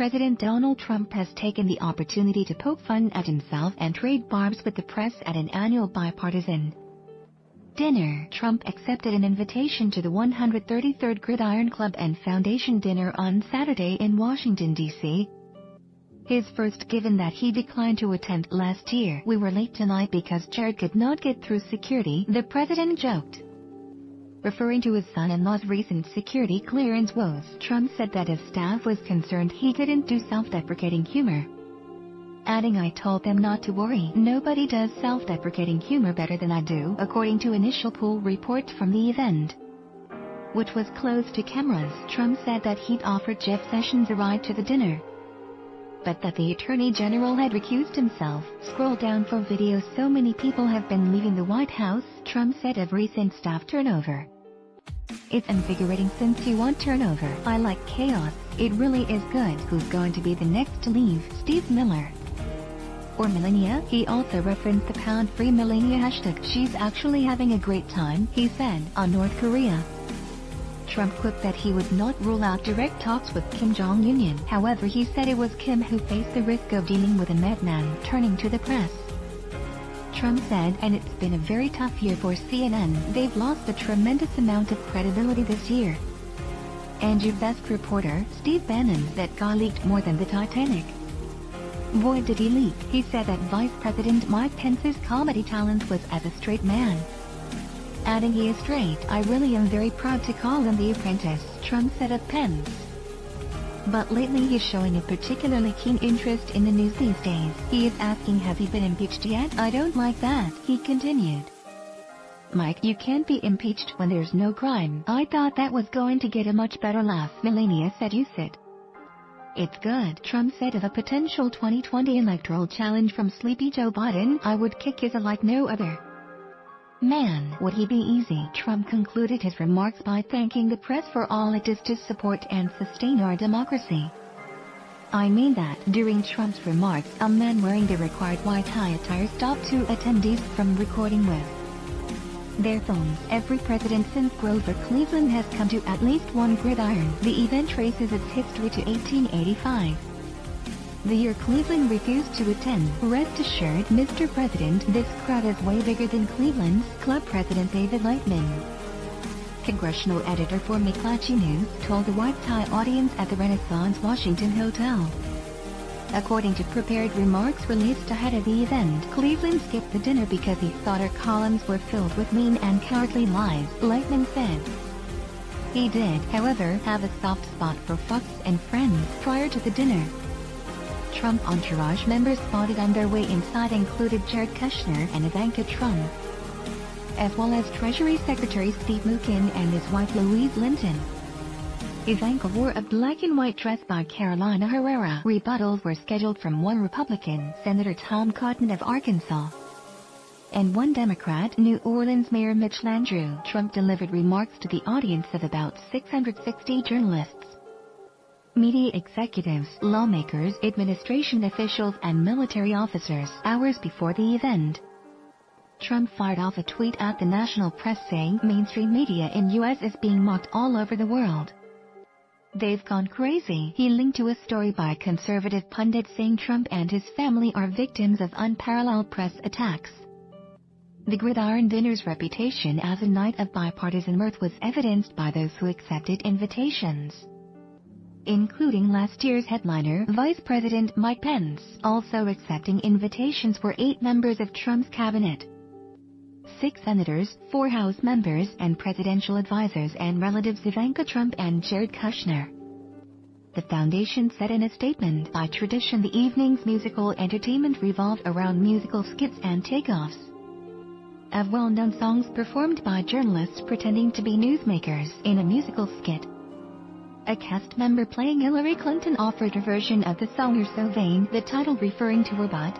President Donald Trump has taken the opportunity to poke fun at himself and trade barbs with the press at an annual bipartisan dinner. Trump accepted an invitation to the 133rd Gridiron Club and Foundation dinner on Saturday in Washington, D.C. His first given that he declined to attend last year. We were late tonight because Jared could not get through security, the president joked. Referring to his son-in-law's recent security clearance woes, Trump said that his staff was concerned he couldn't do self-deprecating humor. Adding I told them not to worry, nobody does self-deprecating humor better than I do, according to initial pool reports from the event. Which was closed to cameras, Trump said that he'd offered Jeff Sessions a ride to the dinner. But that the Attorney General had recused himself. Scroll down for videos so many people have been leaving the White House, Trump said of recent staff turnover. It's invigorating since you want turnover. I like chaos. It really is good. Who's going to be the next to leave? Steve Miller. Or Melania? He also referenced the pound-free Melania hashtag. She's actually having a great time, he said, on North Korea. Trump quipped that he would not rule out direct talks with Kim Jong-un. However he said it was Kim who faced the risk of dealing with a madman, turning to the press. Trump said, and it's been a very tough year for CNN. They've lost a tremendous amount of credibility this year. And your best reporter, Steve Bannon, that guy leaked more than the Titanic. Boy did he leak. He said that Vice President Mike Pence's comedy talent was as a straight man. Adding he is straight, I really am very proud to call him the apprentice, Trump said of Pence. But lately he's showing a particularly keen interest in the news these days. He is asking has he been impeached yet? I don't like that, he continued. Mike, you can't be impeached when there's no crime. I thought that was going to get a much better laugh. Melania said you said. It's good, Trump said of a potential 2020 electoral challenge from sleepy Joe Biden, I would kick his like no other. Man, would he be easy? Trump concluded his remarks by thanking the press for all it does to support and sustain our democracy. I mean that, during Trump's remarks, a man wearing the required white tie attire stopped two attendees from recording with their phones. Every president since Grover Cleveland has come to at least one gridiron. The event traces its history to 1885 the year Cleveland refused to attend. Rest assured, Mr. President, this crowd is way bigger than Cleveland's, Club President David Lightman. Congressional editor for McClatchy News told the white tie audience at the Renaissance Washington Hotel. According to prepared remarks released ahead of the event, Cleveland skipped the dinner because he thought her columns were filled with mean and cowardly lies, Lightman said. He did, however, have a soft spot for Fox and Friends prior to the dinner. Trump entourage members spotted on their way inside included Jared Kushner and Ivanka Trump, as well as Treasury Secretary Steve Mnuchin and his wife Louise Linton. Ivanka wore a black and white dress by Carolina Herrera. Rebuttals were scheduled from one Republican, Senator Tom Cotton of Arkansas, and one Democrat, New Orleans Mayor Mitch Landrieu. Trump delivered remarks to the audience of about 660 journalists media executives, lawmakers, administration officials, and military officers hours before the event. Trump fired off a tweet at the national press saying mainstream media in U.S. is being mocked all over the world. They've gone crazy. He linked to a story by a conservative pundit saying Trump and his family are victims of unparalleled press attacks. The Gridiron Dinner's reputation as a night of bipartisan mirth was evidenced by those who accepted invitations including last year's headliner Vice President Mike Pence. Also accepting invitations were eight members of Trump's cabinet. Six senators, four House members, and presidential advisors and relatives Ivanka Trump and Jared Kushner. The foundation said in a statement, by tradition the evening's musical entertainment revolved around musical skits and takeoffs of well-known songs performed by journalists pretending to be newsmakers in a musical skit. A cast member playing Hillary Clinton offered a version of the song You're So Vain, the title referring to her butt.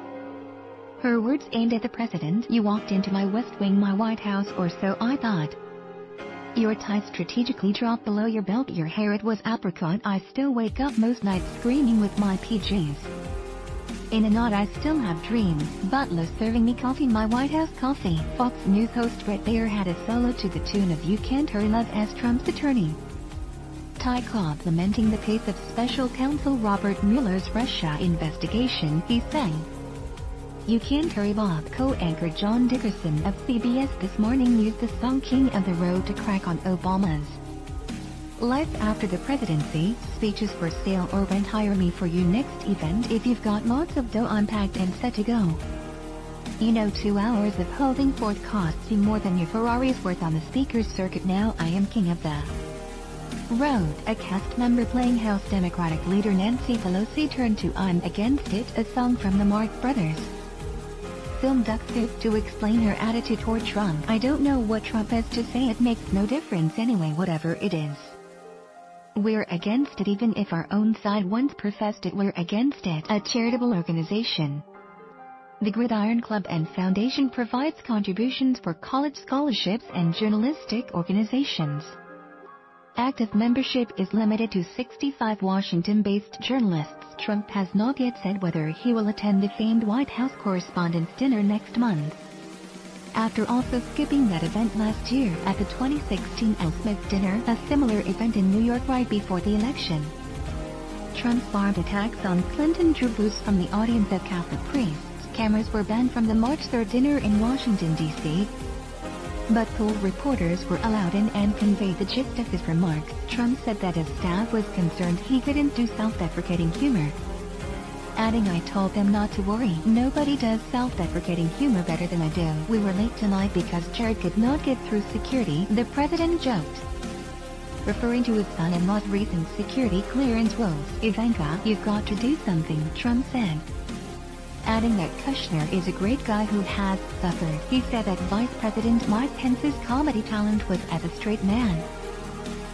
Her words aimed at the president, you walked into my West Wing my White House or so I thought. Your tie strategically dropped below your belt your hair it was apricot I still wake up most nights screaming with my PJs. In a nod I still have dreams, Butler serving me coffee my White House coffee. Fox News host Bret Baier had a solo to the tune of You Can't Hurry Love as Trump's attorney. Ty Cobb lamenting the pace of special counsel Robert Mueller's Russia investigation, he said. You Can't Hurry Bob co-anchor John Dickerson of CBS This Morning used the song King of the Road to crack on Obama's Life after the presidency, speeches for sale or rent hire me for your next event if you've got lots of dough unpacked and set to go. You know two hours of holding forth costs you more than your Ferrari's worth on the speaker's circuit now I am king of the road. A cast member playing House Democratic leader Nancy Pelosi turned to I'm Against It, a song from the Marx Brothers. Film Duck Soup to explain her attitude toward Trump. I don't know what Trump has to say it makes no difference anyway whatever it is. We're against it even if our own side once professed it we're against it. A charitable organization. The Gridiron Club and Foundation provides contributions for college scholarships and journalistic organizations. Active membership is limited to 65 Washington-based journalists. Trump has not yet said whether he will attend the famed White House Correspondents' Dinner next month after also skipping that event last year at the 2016 Al Smith dinner, a similar event in New York right before the election. Trump's barbed attacks on Clinton drew boos from the audience of Catholic priests. Cameras were banned from the March 3rd dinner in Washington, D.C. But pool reporters were allowed in and conveyed the gist of his remarks. Trump said that his staff was concerned he couldn't do self-deprecating humor, adding I told them not to worry. Nobody does self-deprecating humor better than I do. We were late tonight because Jared could not get through security, the president joked. Referring to his son-in-law's recent security clearance woes, Ivanka, you've got to do something, Trump said. Adding that Kushner is a great guy who has suffered. He said that Vice President Mike Pence's comedy talent was as a straight man.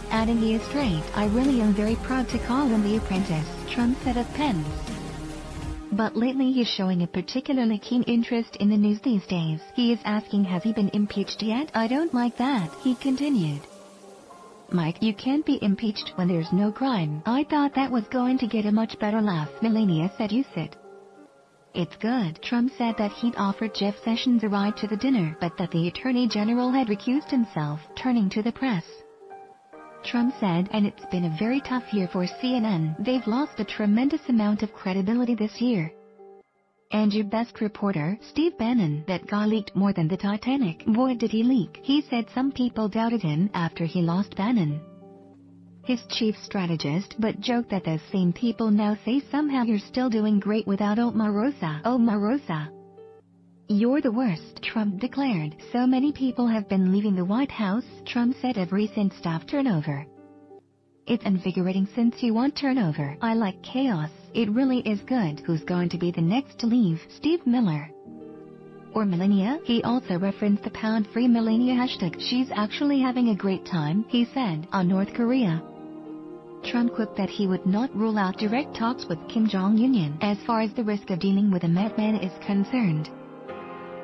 Adding he is straight, I really am very proud to call him the apprentice, Trump said of Pence. But lately he's showing a particularly keen interest in the news these days. He is asking has he been impeached yet? I don't like that, he continued. Mike, you can't be impeached when there's no crime. I thought that was going to get a much better laugh. Melania said you sit. It's good. Trump said that he'd offered Jeff Sessions a ride to the dinner, but that the Attorney General had recused himself, turning to the press. Trump said, and it's been a very tough year for CNN. They've lost a tremendous amount of credibility this year. And your best reporter, Steve Bannon, that guy leaked more than the Titanic. Boy did he leak. He said some people doubted him after he lost Bannon. His chief strategist but joked that those same people now say somehow you're still doing great without Omarosa. Omarosa. You're the worst, Trump declared. So many people have been leaving the White House, Trump said of recent staff turnover. It's invigorating since you want turnover. I like chaos. It really is good. Who's going to be the next to leave? Steve Miller. Or Melania? He also referenced the pound-free Melania hashtag. She's actually having a great time, he said, on North Korea. Trump quipped that he would not rule out direct talks with Kim Jong-un as far as the risk of dealing with a madman is concerned.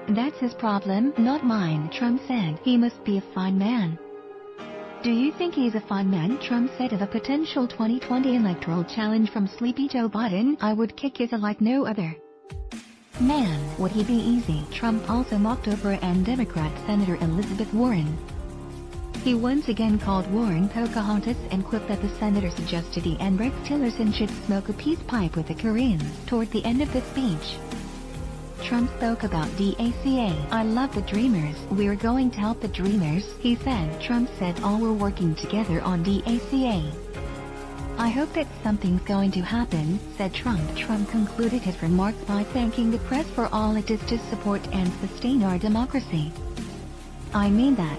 That's his problem, not mine, Trump said. He must be a fine man. Do you think he's a fine man? Trump said of a potential 2020 electoral challenge from Sleepy Joe Biden, I would kick his like no other. Man, would he be easy? Trump also mocked Oprah and Democrat Senator Elizabeth Warren. He once again called Warren Pocahontas and quipped that the senator suggested he and Rex Tillerson should smoke a peace pipe with the Koreans. Toward the end of the speech, Trump spoke about DACA. I love the Dreamers. We're going to help the Dreamers, he said. Trump said all were working together on DACA. I hope that something's going to happen, said Trump. Trump concluded his remarks by thanking the press for all it does to support and sustain our democracy. I mean that.